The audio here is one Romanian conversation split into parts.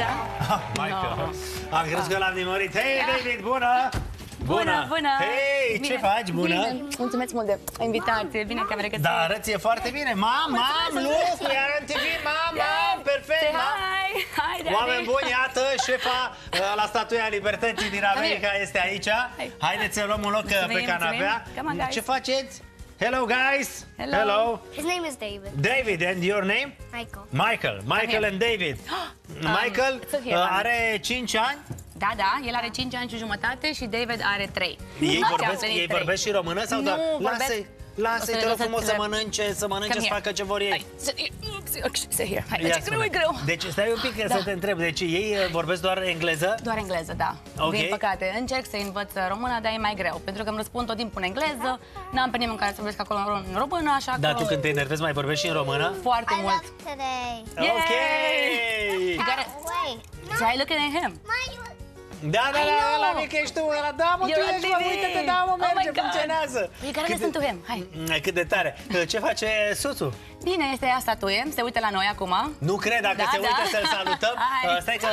Ah, Michael. Am crezut că l-am nimerit. Hei, David, bună! Bună, bună! Hei, ce Bine. faci, bună? Bine, mulțumesc mult de invitație, bine că am regăsit. Da, arăți e foarte bine. Mam, mam, Lucu, iar în TV, mam, mam, perfect, Say mam. hi! Hi, daddy! Oameni buni, iată, șefa uh, la Statuia Libertății din America este aici. Hai. Haideți să luăm un loc uh, pe Mulțumim, canapea. mulțumim. Come on, guys. Ce faceți? Hello, guys. Hello. His name is David. David, and your name? Michael. Michael. Michael here. and David. Michael it's okay, uh, mami. are 5 ani. Da, da, el are 5 ani și jumătate și David are 3. Ei vorbesc, ei vorbesc și română sau Nu, doar? vorbesc- Lasă-i, O lasă-i, să te rog lăsați frumos să le- mănânce, să mănânce, Come să here. facă ce vor ei. Hai, să- să here. Hai, Ia deci greu, e spune. greu. Deci stai un pic Da. să te întreb. Deci ei uh, vorbesc doar engleză? Doar engleză, da. Ok. Din păcate, încerc să învăț română, dar e mai greu. Pentru că îmi răspund tot timpul în engleză, n-am pe nimeni care să vorbesc acolo în română, așa Da, că... tu când te enervezi mai vorbești și în română? Foarte I mult. left today. Yay! Ok! You gotta... Wait. Try looking at him. Mine Da, da, I da, know. la mic ești tu, ăla, da, mă, tu You're on ești, mă, TV. uite-te, da, mă, Oh my merge, God. funcționează. You gotta Cât listen de- to him. Hai. Mm, Cât de tare. Ce face Suțu? Bine, este ea statuie, se uită la noi acum. Nu cred, dacă Da, se da. uită să-l salutăm. Hai. Uh, Stai că...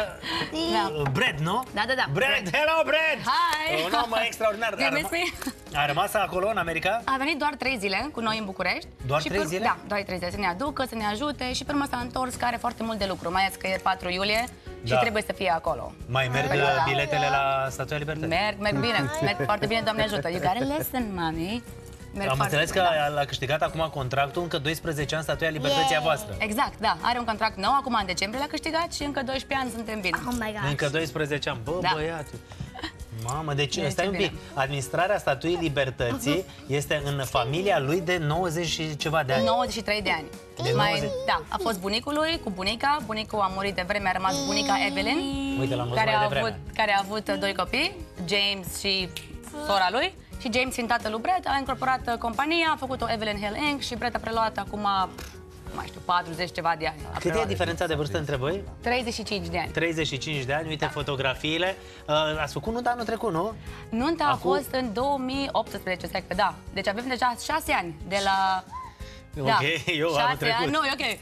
Da. Uh, Brad, nu? Da, da, da. Brad, Brad. hello, Brad! Hi. Un om extraordinar. You A miss răma- me? A rămas acolo, în America? A venit doar trei zile cu noi în București. Doar și trei pe- zile? Da, doar trei zile. Să ne aducă, să ne ajute și pe urmă s-a întors, că are foarte mult de lucru, mai ales că e 4 iulie și Da. trebuie să fie acolo. Mai merg Păi, uh, da. biletele la Statuia Libertății? Merg, merg bine, merg foarte bine, Doamne ajută. You gotta listen, mami. Merg Am foarte înțeles că bine, da. a câștigat acum contractul încă 12 ani Statuia Libertății a voastră. Exact, da. Are un contract nou, acum în decembrie l-a câștigat și încă 12 ani suntem bine. Oh my gosh. Încă 12 ani. Bă, Da. băiatul. Mamă, deci Merge stai un pic. bine. Administrarea Statuii Libertății este în familia lui de 90 și ceva de ani. 93 de ani. De 90. da, a fost bunicul lui cu bunica. Bunicul a murit de vreme, a rămas bunica Evelyn, Uite, l-am văzut care mai a, devreme. avut, care a avut doi copii, James și sora lui. Și James, fiind tatăl lui Brett, a incorporat uh, compania, a făcut-o Evelyn Hill Inc. și Brett a preluat acum, nu mai știu, 40 ceva de ani. A Cât e preluat. diferența de vârstă între voi? 35 de ani. 35 de ani, uite fotografiile. Uh, ați făcut nunta anul trecut, nu? Nunta a Acum- fost în 2018, stai că da. Deci avem deja 6 ani de la... Ok, eu anul Șase trecut. Ani, nu, e ok.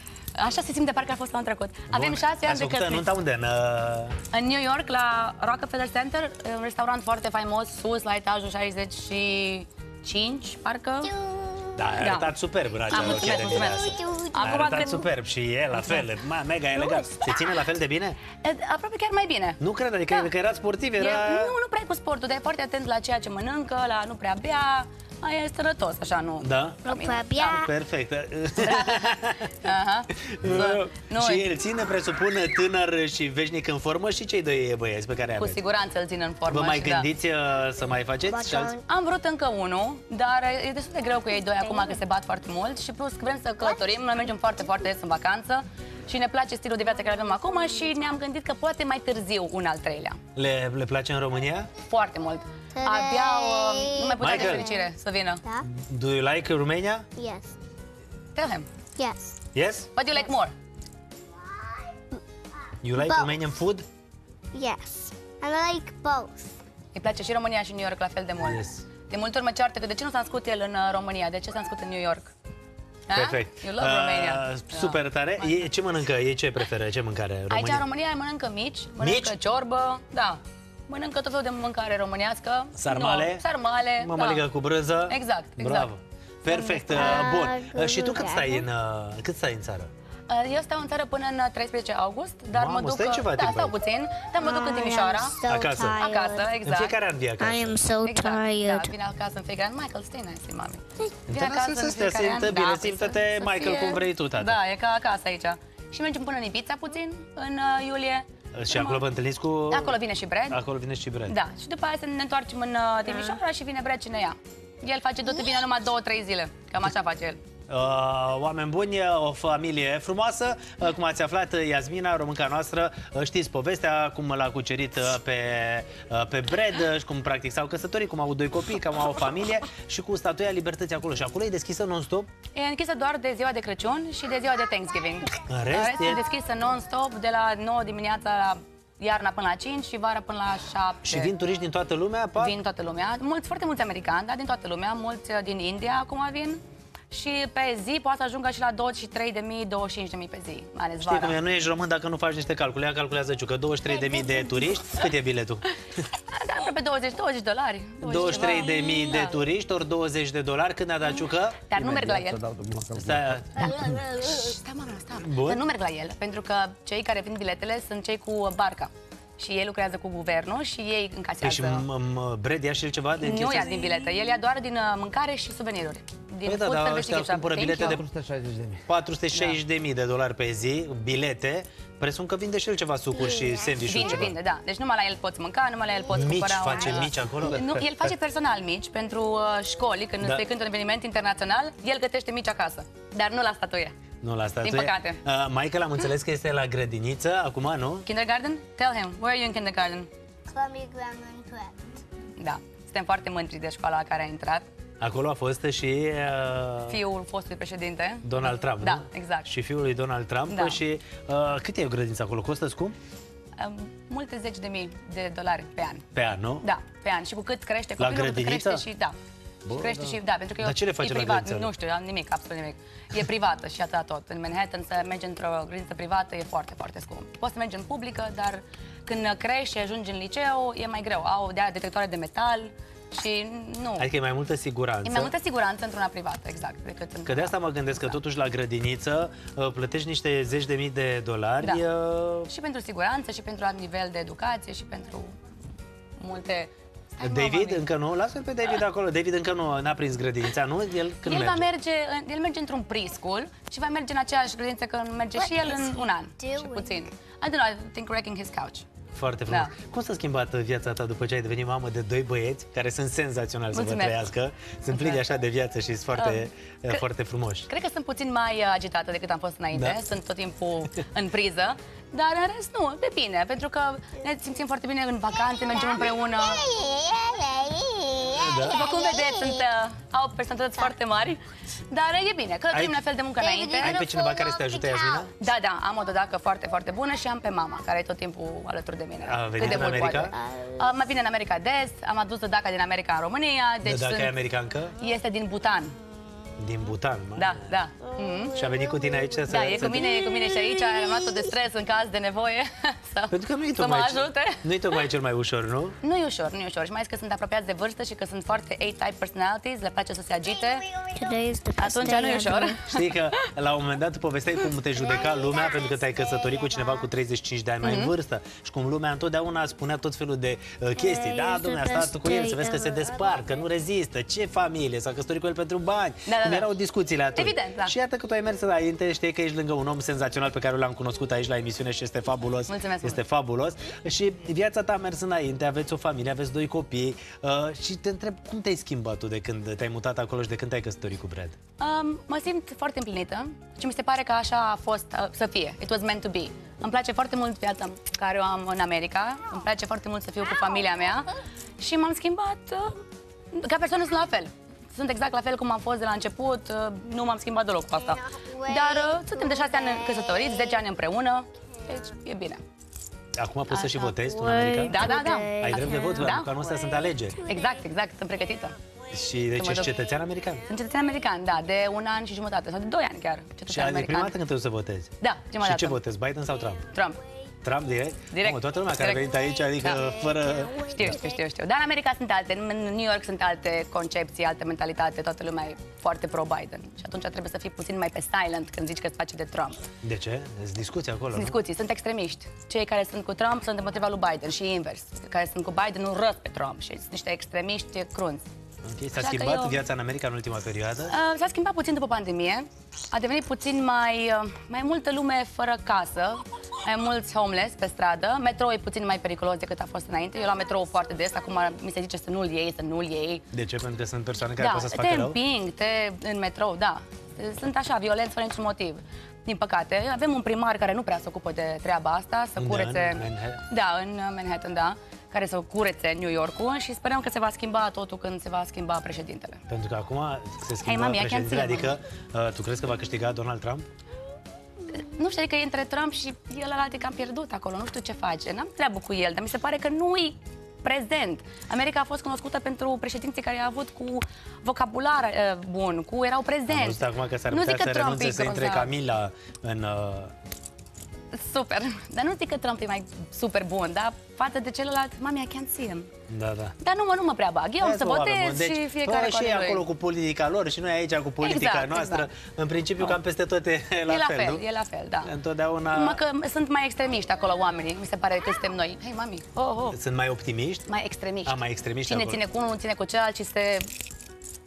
Așa se simte parcă a fost anul trecut. Avem Bun. 6 ani Ați de făcut căsniți. nunta unde? În, uh, În New York, la Rockefeller Center, un restaurant foarte faimos, sus, la etajul 65, parcă. Da, a Da. arătat superb în acea Am mulțumesc, lochie de mulțumesc. mireasă. A Acum arătat cred- superb și el la fel, ma, mega elegant. Se ține la fel de bine? E, Aproape chiar mai bine. Nu cred, adică Da. că era sportiv, E, era... nu, nu prea e cu sportul, dar e foarte atent la ceea ce mănâncă, la nu prea bea. Mai e sănătos, așa, nu? Da? La Nu mine. prea bea. Perfect. Aha. Nu, și el ține, presupun, tânăr și veșnic în formă și cei doi băieți pe care cu aveți. siguranță îl țin în formă. Vă mai și da. gândiți uh, să mai faceți? Și alți- Am vrut încă unul, dar e destul de greu cu ei doi acum că se bat foarte mult și plus că vrem să călătorim, noi mergem foarte, foarte des în vacanță și ne place stilul de viață care avem acum și ne-am gândit că poate mai târziu un al treilea. Le, le place în România? Foarte mult. Abia uh, nu mai putea de Michael. fericire să vină. Da? Do you like Romania? Yes. Tell him. Yes. Yes? What do you like more? You like Both. Romanian food? Yes. And I like both. Îi place și România și New York la fel de mult. Yes. De multe ori mă ceartă că de ce nu s-a născut el în uh, România, de ce s-a născut în New York? Ha? Perfect. You love Romania. Uh, super tare. E, ce mănâncă? Ei ce preferă? Ce mâncare? Aici România? în România mănâncă mici, mănâncă ciorbă, da. Mănâncă tot felul de mâncare românească. Sarmale? Nu, sarmale, Mămăligă da. cu brânză? Exact, exact. Bravo. Perfect, uh, Ah, bun. Uh, și tu cât gululeagă. stai în, uh, cât stai în țară? Uh, Eu stau în țară până în 13 august, dar Mamă, mă duc... stai ceva da, timp stau aici. puțin, dar mă duc în I Timișoara. am so Acasă. tired. Acasă, În exact. fiecare an vii acasă. I am so Exact, da, tired. vin acasă în fiecare an. Michael, stai nice, mami. Vin Da, acasă să- în să stea, fiecare an, simtă bine, da, simtă-te, să- să Michael, fie- cum vrei tu, tată. Da, e ca acasă aici. Și mergem până în Ibiza puțin, în uh, iulie. Și acolo vă întâlniți cu... Acolo vine și Brad. Acolo vine și Brad. Da, și după aia să ne întoarcem în uh, Timișoara și vine Brad și ne ia. El face tot bine numai două, trei zile. Cam așa face el. Uh, oameni buni, o familie frumoasă, uh, cum ați aflat, uh, Iasmina, românca noastră, uh, știți povestea, cum l-a cucerit uh, pe, uh, pe Brad, uh, și cum practic s-au căsătorit, cum au avut doi copii, cum au o familie și cu statuia Libertății acolo. Și acolo e deschisă non-stop? E închisă doar de ziua de Crăciun și de ziua de Thanksgiving. În rest, e- e deschisă non-stop de la 9 dimineața la iarna până la 5 și vara până la 7. Și vin turiști din toată lumea, apar? Vin toată lumea, mulți, foarte mulți americani, dar din toată lumea, mulți uh, din India acum vin și pe zi poate să ajungă și la 23.000, 25.000 pe zi, mai ales Știi cum vara. e, nu ești român dacă nu faci niște calcule. Ea calculează ciucă, 23.000 de turiști, cât e biletul? Da, aproape 20, 20 dolari. 23.000 de mii de Da. turiști, ori 20 de dolari, când ne-a dat ciucă? Dar nu merg la el. Stai, Stai, mama, stai. Bun. Dar nu merg la el, pentru că cei care vând biletele sunt cei cu barca. Și ei lucrează cu guvernul și ei Păi încasează. și m- m- Brad ia și el ceva de nu chestia ia din bilete, el ia doar din uh, mâncare și suveniruri. Din Păi da, food dar service ăștia gift shop. cumpără Thank bilete you. de 160 de mii. 460 de mii de dolari pe zi, bilete. Presupun că vinde și el ceva sucuri și sandwich Vinde, ceva. vinde, da. Deci numai la el poți mânca, numai la el poți Mici, cumpăra... face un... mici acolo? Nu, el face personal mici pentru uh, școli, când Da. da. îți un eveniment internațional, el gătește mici acasă, dar nu la statuie. Nu la asta. Din tu e- păcate. Uh, Michael, am înțeles că este la grădiniță, acum, nu? Kindergarten? Tell him, where are you in kindergarten? Columbia Grammar and Prep. Da, suntem foarte mândri de școala la care a intrat. Acolo a fost și uh, Fiul fostului președinte. Donald Trump, Da, nu? exact. Și fiul lui Donald Trump. Da. Și uh, cât e o grădiniță acolo? Costă scump? Um, multe zeci de mii de dolari pe an. Pe an, nu? Da, pe an. Și cu cât crește La copilul, cu cât grădiniță? crește și da. Bă, și crește da. și da, pentru că Dar e, ce le e face la privat, grădiniță? nu știu, am nimic, absolut nimic. E privată și atât tot. În Manhattan să mergi într-o grădiniță privată e foarte, foarte scump. Poți să mergi în publică, dar când crești și ajungi în liceu, e mai greu. Au de detectoare de metal și nu. Adică e mai multă siguranță. E mai multă siguranță într-una privată, exact, decât în Că de asta mă gândesc că totuși la grădiniță uh, plătești niște zeci de mii de dolari. Da. uh, Și pentru siguranță, și pentru alt nivel de educație, și pentru multe... Stai, mama David mea. încă nu? Lasă-l pe David acolo. David încă nu n-a prins grădinița, nu? El când El merge? va merge, în- el merge într-un preschool și va merge în aceeași grădiniță când merge și el în un an și doing? puțin. I don't know, I think wrecking his couch. Foarte frumos. Da. Cum s-a schimbat viața ta după ce ai devenit mamă de doi băieți care sunt senzaționali să vă Mulțumesc. trăiască? Sunt plini așa de viață și sunt foarte, Um, că- foarte frumoși. Cred că sunt puțin mai uh, agitată decât am fost înainte, Da. sunt tot timpul în priză, dar în rest nu, e bine, pentru că ne simțim foarte bine în vacanțe, mergem împreună. Da. După cum vedeți, sunt, uh, au personalități foarte mari, dar e bine, călătorim Ai- la fel de muncă înainte. Ai pe cineva care să te ajute, Iasmina? Da, da, am o dodacă foarte, foarte bună și am pe mama, care e tot timpul alături de mine. A venit Cât de în mult America? poate. A, mai vine în America des, am adus dodaca din America în România, deci Deci dacă sunt, e americancă? este din Butan. Din Butan, mă. Da, da. Mhm. Și a venit cu tine aici să... Da, e să cu mine, e cu mine și aici, am luat-o de stres în caz de nevoie să, Pentru că nu e să mă tocmai, ajute. nu e tocmai cel mai ușor, nu? Nu e ușor, nu e ușor. Și mai ales că sunt apropiați de vârstă și că sunt foarte A-type personalities, le place să se agite. Today is the best Atunci day nu e ever. ușor. Știi că la un moment dat tu povesteai cum te judeca lumea pentru că te-ai căsătorit cu cineva cu 35 de ani mai în Mhm. vârstă și cum lumea întotdeauna spunea tot felul de uh, chestii. Da, domnule, a stat cu el să vezi că se despart, că nu rezistă, ce familie, s-a căsătorit cu el pentru bani. Da, da, cum da. erau discuțiile atunci. Evident, da. Și iată că tu ai mers înainte, știi că ești lângă un om senzațional pe care l-am cunoscut aici la emisiune și este fabulos. Mulțumesc Este fabulos. Și viața ta a mers înainte, aveți o familie, aveți doi copii uh, și te întreb cum te-ai schimbat tu de când te-ai mutat acolo și de când te-ai căsătorit cu Brad? Um, mă simt foarte împlinită și mi se pare că așa a fost uh, să fie. It was meant to be. Îmi place foarte mult viața care o am în America. Îmi place foarte mult să fiu cu familia mea și m-am schimbat uh, ca persoană sunt la fel. Sunt exact la fel cum am fost de la început, uh, nu m-am schimbat deloc cu asta. Dar uh, suntem de șase ani căsătoriți, 10 ani împreună, deci e bine. Acum poți să și Așa. votezi tu în America? Da, da, da. Ai drept de vot, Da. pentru că anul ăsta sunt alegeri. Exact, exact, sunt pregătită. Și deci mă ești duc. cetățean american. Sunt cetățean american, da, de un an și jumătate, sau de doi ani chiar, Și cetățean ai de prima american. dată când te duci să votezi. Da, prima și dată. ce votezi, Biden sau Trump? Trump. Trump direct? Direct. Mă, toată lumea care a venit Direct. aici, adică Da. fără... Știu, știu, știu, știu. Dar în America sunt alte, în New York sunt alte concepții, alte mentalitate, toată lumea e foarte pro-Biden. Și atunci trebuie să fii puțin mai pe silent când zici că îți place de Trump. De ce? Sunt discuții acolo, Sunt nu? discuții, sunt extremiști. Cei care sunt cu Trump sunt împotriva lui Biden și invers. Cei care sunt cu Biden nu răs pe Trump și sunt niște extremiști crunți. Ok, S-a Așa că schimbat eu- viața în America în ultima perioadă? Uh, S-a schimbat puțin după pandemie, a devenit puțin mai, uh, mai multă lume fără casă, mai mulți homeless pe stradă, metrou e puțin mai periculos decât a fost înainte, eu la metrou foarte des, acum mi se zice să nu-l iei, să nu-l iei. De ce? Pentru că sunt persoane care Da, pot să-ți te facă rău? împing, te în metrou, da. Sunt așa, violenți fără niciun motiv. Din păcate, avem un primar care nu prea se ocupă de treaba asta, să Unde? curețe... În Manhattan? Da, în Manhattan, da care să curețe New York-ul și sperăm că se va schimba totul când se va schimba președintele. Pentru că acum se schimbă mami, I can't președintele, see, adică uh, tu crezi că va câștiga Donald Trump? Nu știu, adică e între Trump și el ăla cam pierdut acolo, nu știu ce face. N-am treabă cu el, dar mi se pare că nu-i prezent. America a fost cunoscută pentru președinții care au avut cu vocabular uh, bun, cu erau Am prezenți. văzut acum că s-ar nu putea zic că să Trump renunțe e să intre grozav. Camila în... Uh, Super. Dar nu zic că Trump e mai super bun, dar față de celălalt, mami, I can't see him. da, da. Dar nu mă, nu mă prea bag. Eu am Hai să o avem, votez bun. Deci, și fiecare bă, cu și ei ale lui. acolo cu politica lor și noi aici cu politica Exact, noastră. exact. În principiu, cam peste tot e la, e la fel, fel, nu? e la fel, da. Întotdeauna Numai că sunt mai extremiști acolo oamenii, mi se pare că suntem noi. Hei, mami, oh, oh. sunt mai optimiști. Mai extremiști. A, mai extremiști Cine acolo. ține cu unul, nu ține cu celălalt și se...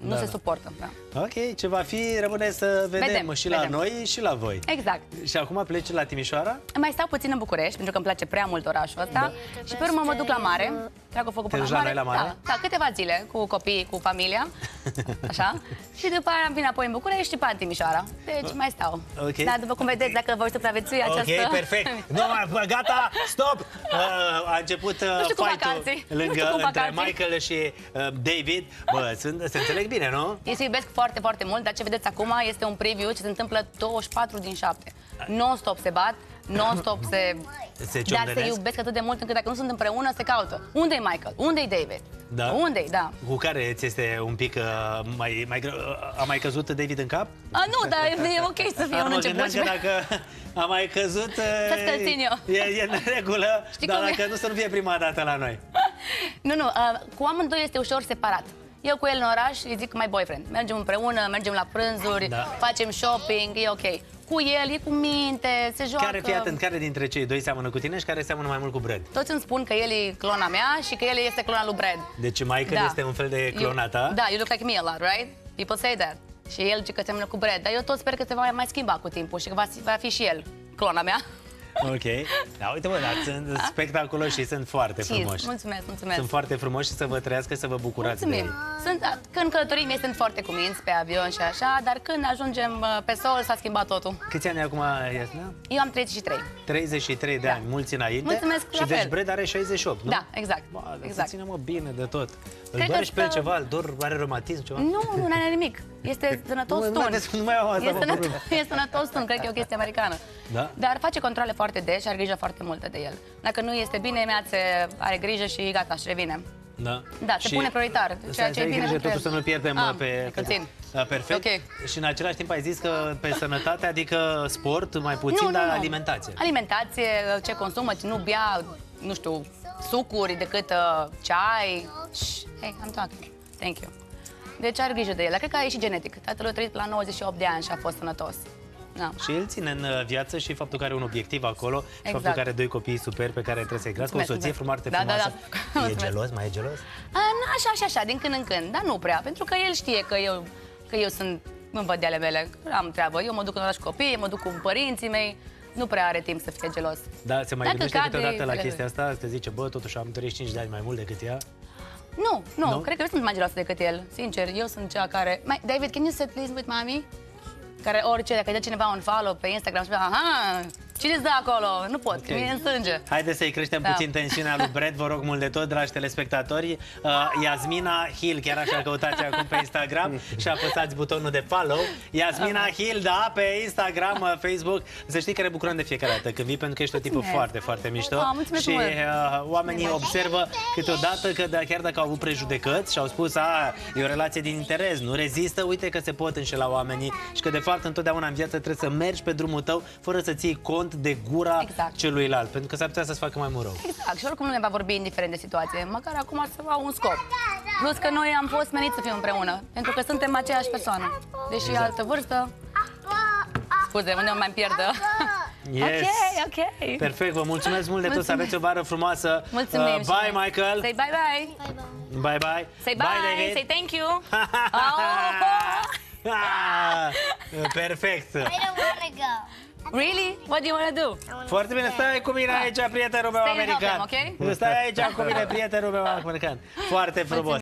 Nu Da, se da. suportă. Da. Ok, ce va fi, rămâne să vedem, Vedem, și la vedem. noi și la voi. Exact. Și acum pleci la Timișoara? Mai stau puțin în București, pentru că îmi place prea mult orașul ăsta. Da. Și pe urmă mă duc la mare, trag o focul Te până duci la la mare. noi la mare? Da, da, câteva zile cu copiii, cu familia. Așa. și după aia vin apoi în București și pe în Timișoara. Deci mai stau. Ok. Dar după cum vedeți, dacă voi supraviețui această... Ok, perfect. Nu, bă, gata, stop! Uh, a început uh, Nu știu cum fight-ul fac alții. Nu știu lângă, cum fac între alții. Michael și uh, David. Bă, sunt, se înțeleg bine, nu? Ei se iubesc foarte, foarte mult, dar ce vedeți acum este un preview ce se întâmplă 24 din 7. Non-stop se bat, non-stop se... Se Dar se ciocnenesc? iubesc atât de mult încât dacă nu sunt împreună, se caută. Unde e Michael? Unde e David? Da? Unde e? Da. Cu care ți este un pic uh, mai, mai greu? Uh, A mai căzut David în cap? A, nu, dar e ok să fie Dar un mă început. gândeam că dacă a mai căzut, uh, Să-ți călțin eu. e, e în regulă, Știi dar cum e? dacă nu să nu fie prima dată la noi. Nu, nu, uh, cu amândoi este ușor separat. Eu cu el în oraș îi zic my boyfriend. Mergem împreună, mergem la prânzuri, Da. facem shopping, e ok. Cu el, e cu minte, se joacă. Care, fii atent, care dintre cei doi seamănă cu tine și care seamănă mai mult cu Brad? Toți îmi spun că el e clona mea și că el este clona lui Brad. Deci Michael este un fel de clona ta? You, da, you look like me a lot, right? People say that. Și el zice că seamănă cu Brad, dar eu tot sper că se va mai schimba cu timpul și că va, va fi și el clona mea. Ok. Da, uite mă, dar sunt spectaculoși și sunt foarte Cheers. frumoși. Mulțumesc, mulțumesc. Sunt foarte frumoși și să vă trăiască, să vă bucurați de Mulțumim. ei. Sunt, da, când călătorim, ei sunt foarte cuminți pe avion și așa, dar când ajungem uh, pe sol, s-a schimbat totul. Câți ani ai acum, Iasna? Eu am 33. 33 de Da. ani, mulți înainte. Mulțumesc, și la deci fel. Brad are 68, nu? Da, exact. Bă, dar exact. să ține mă bine de tot. Îl Cred doare că și pe el stă- ceva, îl dor, are reumatism, ceva? Nu, nu, nu are nimic. Este sănătos Nu, nu tun. aveți- nu mai au asta, e, mă, sănătos, vorbim. e sănătos tun, cred că e o chestie americană. Da? Dar face controle foarte des și are grijă foarte multă de el. Dacă nu este bine, Meațe are grijă și gata, și revine. Da. Da, se pune prioritar, Să ceea ce e ai bine grijă pentru totuși el. să nu pierdem Ah, uh, pe... puțin. Da, perfect. Ok. Și în același timp ai zis că pe sănătate, adică sport, mai puțin, nu, dar nu, nu. alimentație. Alimentație, ce consumă, nu bea, nu știu, sucuri decât uh, ceai. Shh, hey, I'm talking. Thank you. Deci are grijă de el. Dar cred că e și genetic. Tatăl a trăit la 98 de ani și a fost sănătos. Da. Și el ține în uh, viață și faptul că are un obiectiv acolo și faptul Exact. că are doi copii super pe care trebuie să-i crească, o Mulțumesc, soție foarte mulțumesc. Da, frumoasă. da, da. E Mulțumesc. gelos? Mai e gelos? A, na, așa, așa, așa, din când în când, dar nu prea, pentru că el știe că eu, că eu sunt în văd de ale mele, că am treabă. Eu mă duc în oraș cu copiii, mă duc cu părinții mei, nu prea are timp să fie gelos. Da, se mai Dacă gândește cade, câteodată la ele- chestia asta? Te zice, bă, totuși am 35 de ani mai mult decât ea? Nu, nu, Nu? cred că eu sunt mai geloasă decât el, sincer. Eu sunt cea care... Mai, David, can you sit please with mommy? Care orice, dacă îi dă cineva un follow pe Instagram și spune, aha, cine dă acolo? Nu pot, okay. mi e în sânge. Haideți să-i creștem Da. puțin tensiunea lui Brad, vă rog mult de tot, dragi telespectatori. Uh, Iasmina Hill, chiar așa căutați acum pe Instagram și apăsați butonul de follow. Iasmina Hill, da, pe Instagram, uh, Facebook. Să știi că ne bucurăm de fiecare dată când vii, pentru că ești o tipă Mulțumesc. foarte, foarte mișto. Ah, mulțumesc și mult. uh, oamenii observă câteodată că da, chiar dacă au avut prejudecăți și au spus, a, e o relație din interes, nu rezistă, uite că se pot înșela oamenii și că de fapt întotdeauna în viață trebuie să mergi pe drumul tău fără să ții cont de gura Exact. celuilalt, pentru că s-ar putea să-ți facă mai mult rău. Exact, și oricum nu ne va vorbi indiferent de situație, măcar acum să au un scop. Plus că noi am fost meniți să fim împreună, pentru că suntem aceeași persoană. Deși Exact. altă vârstă, scuze, unde mă mai pierdă. Yes. Ok, ok. Perfect, vă mulțumesc mult de tot, să Mulțumim. aveți o vară frumoasă. Mulțumim. Uh, și bye, noi. Michael. Say bye bye. Bye bye. Bye, bye. Say bye, David. say thank you. oh, Ah, perfect. I don't want to go. Really? What do you want to do? Foarte bine, stai cu mine aici, prietenul meu Stay and help american. them, ok? Stai aici cu mine, prietenul meu american. Foarte frumos.